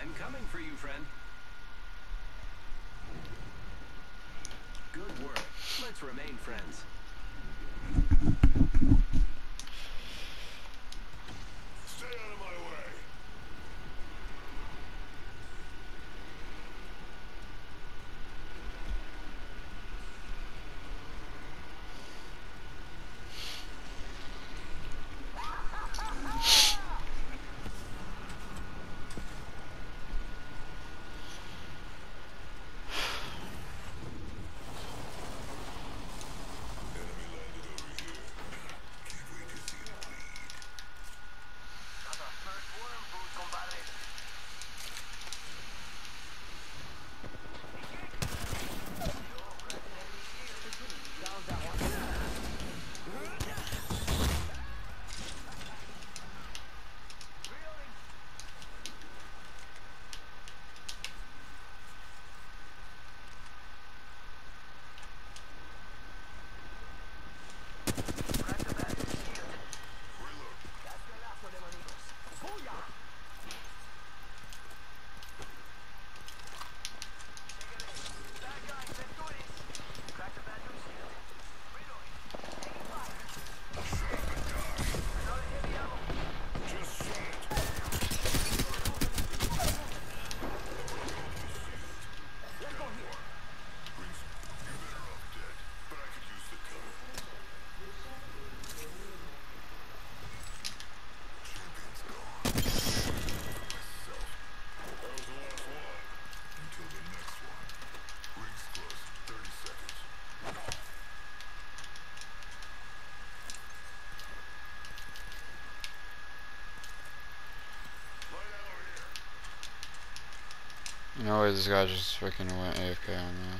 I'm coming for you, friend. Good work. Let's remain friends. No way this guy just freaking went AFK on me.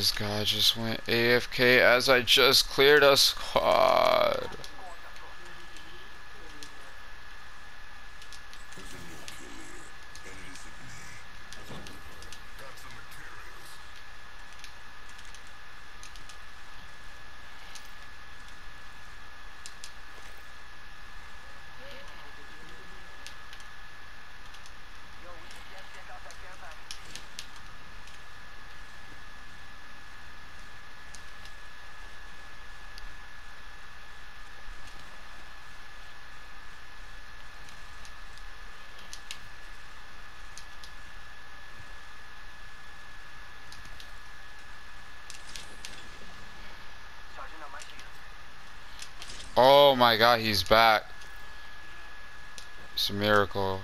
This guy just went AFK as I just cleared a squad. Oh my god, he's back. It's a miracle.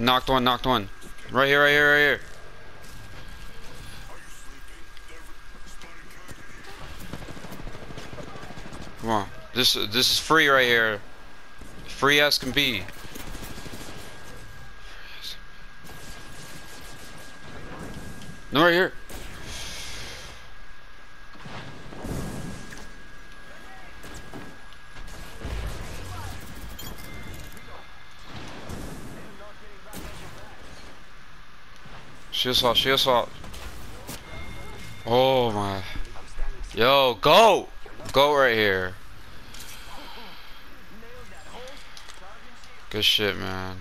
Knocked one, knocked one. Right here, right here, right here. Come on. This this is free right here. Free as can be. No, right here. Shield assault, shield assault. Oh my. Yo, go! Go right here. Good shit, man.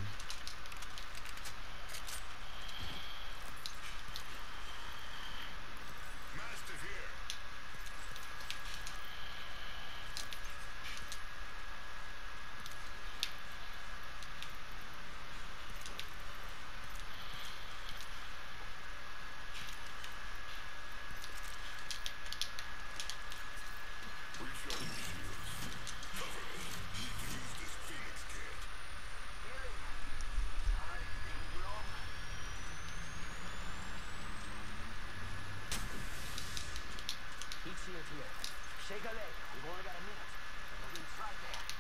Shake a leg. We've only got a minute. Be right there.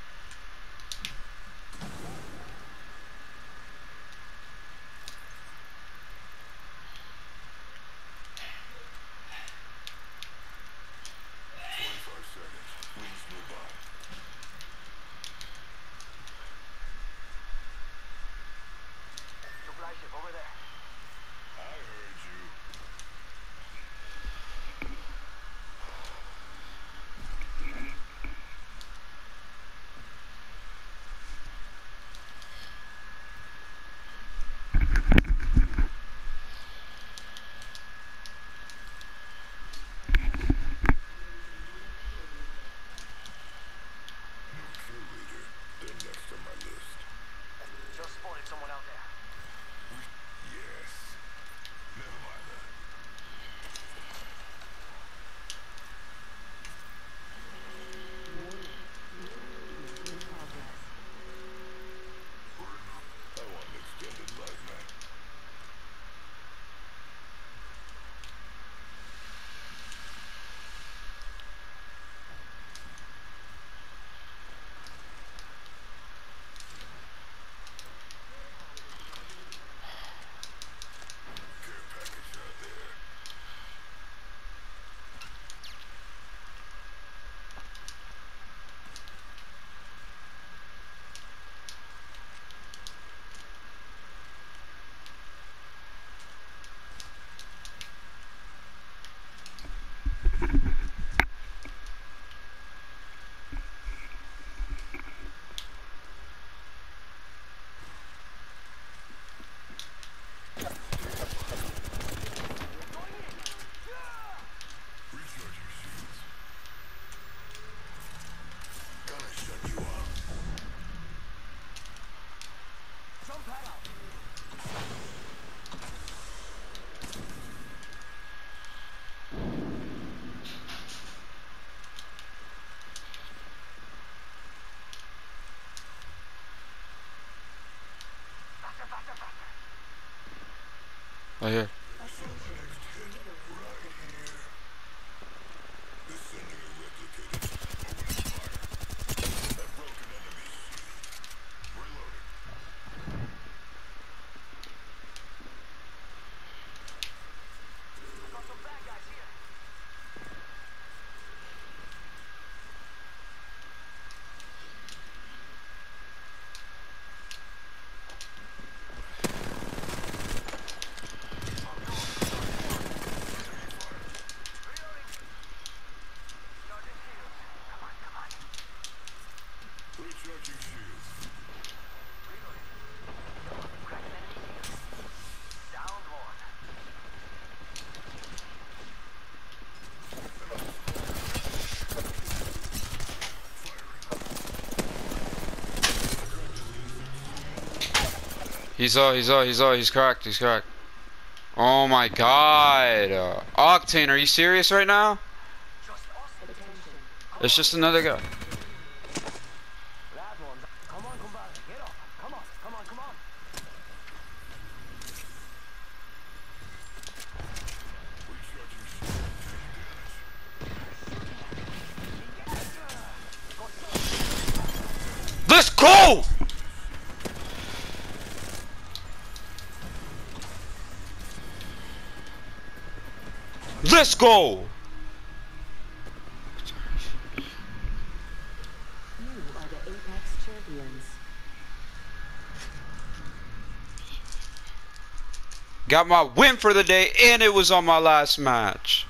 Right here. He's uh, he's uh, he's uh, he's cracked, he's cracked. Oh my god. Uh, Octane, are you serious right now? It's just another guy. That one. Come on, compadre. Get up. Come on. Come on. Come on. Recharging shields. Let's go! Let's go! Got my win for the day, and it was on my last match.